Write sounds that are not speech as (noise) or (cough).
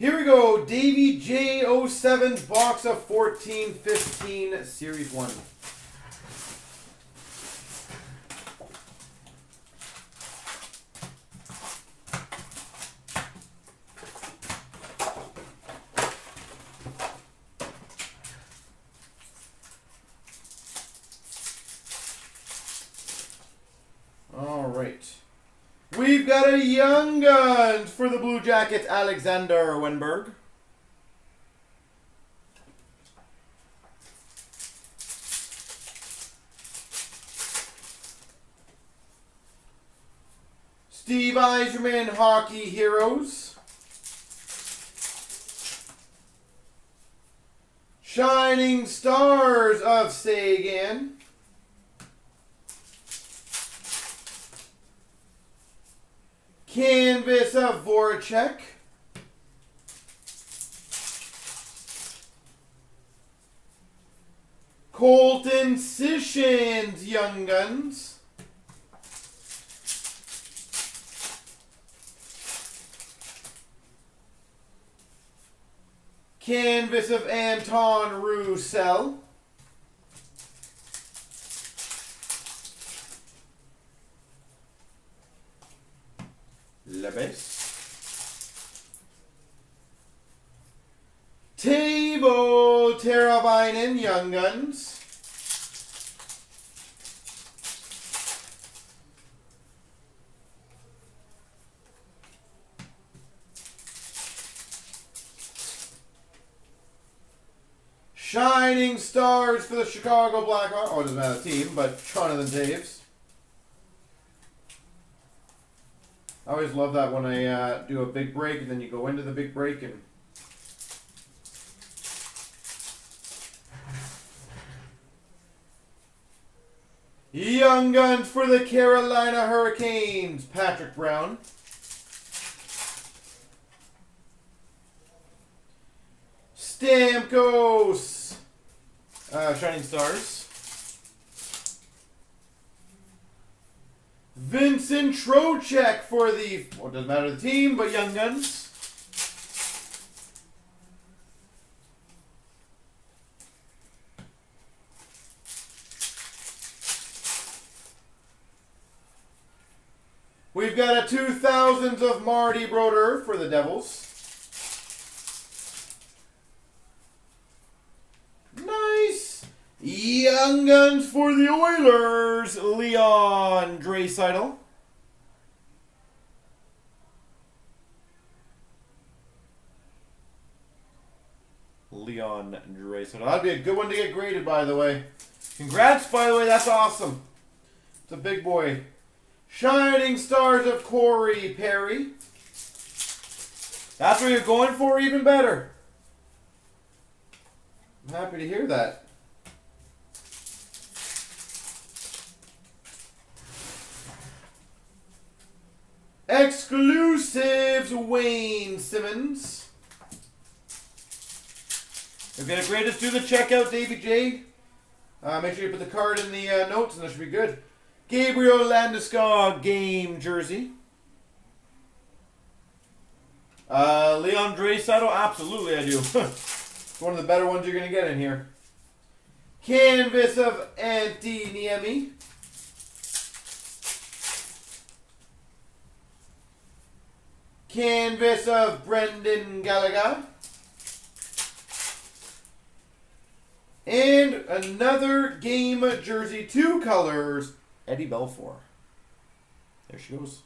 Here we go. Davy J07 box of 1415 Series 1. All right. We've got a Young Guns for the Blue Jackets, Alexander Wennberg. Steve Yzerman, Hockey Heroes. Shining Stars of Seguin. Canvas of Voracek. Colton Sissons Young Guns. Canvas of Anton Roussel. Lebes. Teuvo Teravainen Young Guns. Shining Stars for the Chicago Blackhawks. Oh, it doesn't matter the team, but Jonathan Toews. I always love that when I uh, do a big break and then you go into the big break and Young Guns for the Carolina Hurricanes, Patrick Brown. Stamkos, uh, Shining Stars. Vincent Trocheck for the, well, it doesn't matter the team, but Young Guns. We've got a 2000s of Marty Brodeur for the Devils. Young Guns for the Oilers, Leon Draisaitl. Leon Draisaitl. That'd be a good one to get graded, by the way. Congrats, by the way. That's awesome. It's a big boy. Shining Stars of Corey Perry. That's what you're going for, even better. I'm happy to hear that. Exclusives, Wayne Simmonds. If you're going to grade us, do the checkout, Davy J. Uh, make sure you put the card in the uh, notes, and that should be good. Gabriel Landeskog game jersey. Uh, Leon Draisaitl, absolutely I do. it's (laughs) one of the better ones you're going to get in here. Canvas of Antti Niemi. Canvas of Brendan Gallagher. And another game jersey, two colors, Eddie Belfour. There she goes.